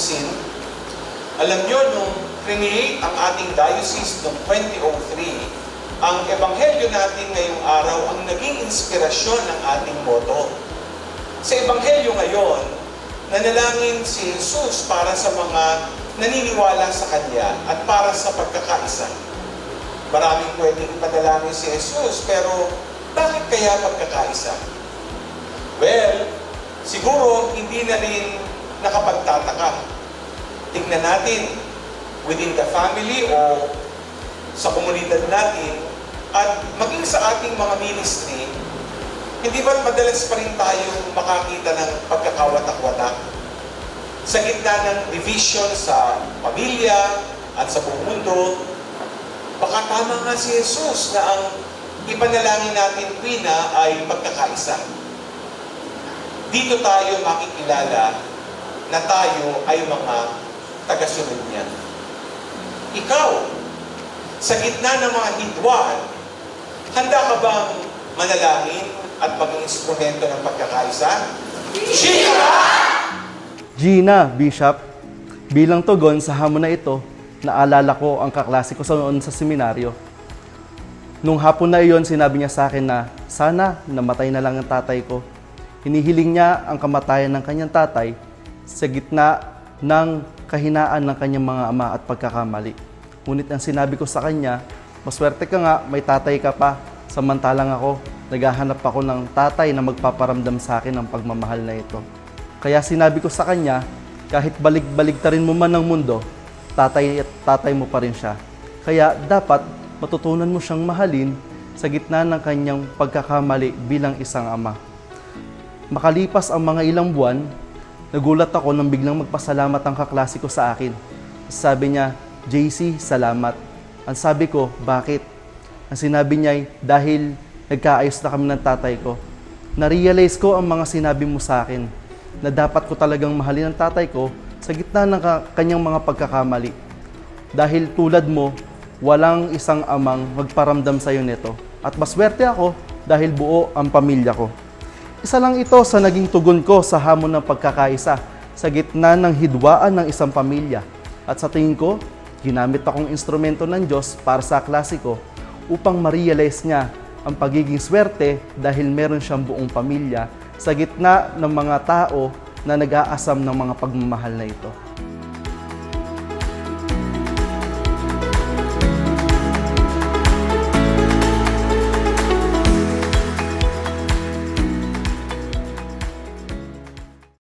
sin. Alam nyo, nung create ang ating diocese noong 2003, ang ebanghelyo natin ngayong araw ang naging inspirasyon ng ating moto. Sa ebanghelyo ngayon, nanalangin si Jesus para sa mga naniniwala sa Kanya at para sa pagkakaisa. Maraming pwedeng ipadalangin si Jesus, pero bakit kaya pagkakaisa? Well, siguro hindi na rin nakapagtataka. Tingnan natin within the family o sa komunidad natin at maging sa ating mga ministry, hindi ba madalas pa rin tayong makakita ng pagkakawatak-watak? Sa gitna ng division sa pamilya at sa buong mundo, baka tama nga si Jesus na ang ipanalangin natin tuwina ay pagkakaisa. Dito tayo makikilala na tayo ay mga tagasunod niya. Ikaw, sa gitna ng mga hidwaan, handa ka bang manalangin at maging instrumento ng pagkakaisa? Gina! Gina, Bishop, bilang tugon sa hamon na ito, naalala ko ang kaklase ko sa noon sa seminaryo. Nung hapon na iyon, sinabi niya sa akin na sana namatay na lang ang tatay ko. Hinihiling niya ang kamatayan ng kanyang tatay sa gitna ng kahinaan ng kanyang mga ama at pagkakamali. Ngunit ang sinabi ko sa kanya, maswerte ka nga, may tatay ka pa. Samantalang ako, naghahanap ako ng tatay na magpaparamdam sa akin ng pagmamahal na ito. Kaya sinabi ko sa kanya, kahit balig-baligtarin mo man ng mundo, tatay at tatay mo pa rin siya. Kaya dapat matutunan mo siyang mahalin sa gitna ng kanyang pagkakamali bilang isang ama. Makalipas ang mga ilang buwan, nagulat ako nang biglang magpasalamat ang kaklase ko sa akin. Sabi niya, JC, salamat. Ang sabi ko, bakit? Ang sinabi niya ay, dahil nagkaayos na kami ng tatay ko. Na-realize ko ang mga sinabi mo sa akin na dapat ko talagang mahalin ang tatay ko sa gitna ng ka- kanyang mga pagkakamali. Dahil tulad mo, walang isang amang magparamdam sa iyo nito. At maswerte ako dahil buo ang pamilya ko. Isa lang ito sa naging tugon ko sa hamon ng pagkakaisa sa gitna ng hidwaan ng isang pamilya. At sa tingin ko, ginamit akong instrumento ng Diyos para sa klase ko upang ma-realize niya ang pagiging swerte dahil meron siyang buong pamilya sa gitna ng mga tao na nag-aasam ng mga pagmamahal na ito.